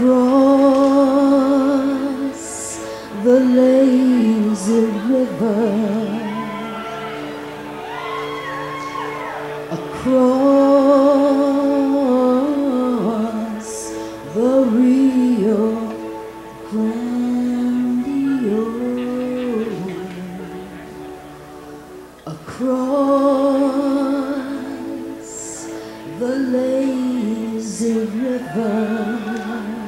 across the lazy river, across the Rio Grande, across the lazy river.